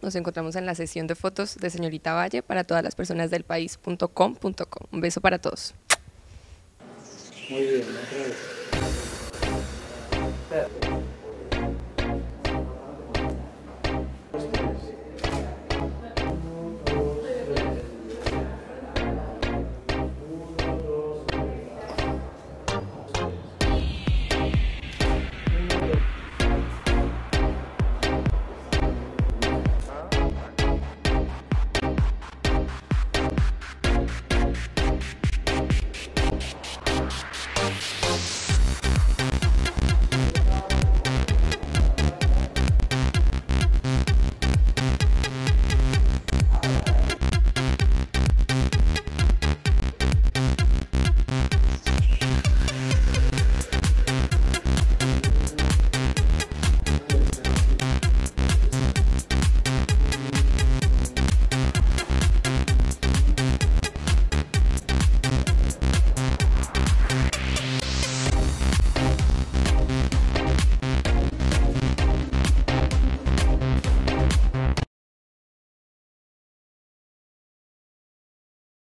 Nos encontramos en la sesión de fotos de Señorita Valle para todas las personas del país.com.com. Un beso para todos. Muy bien.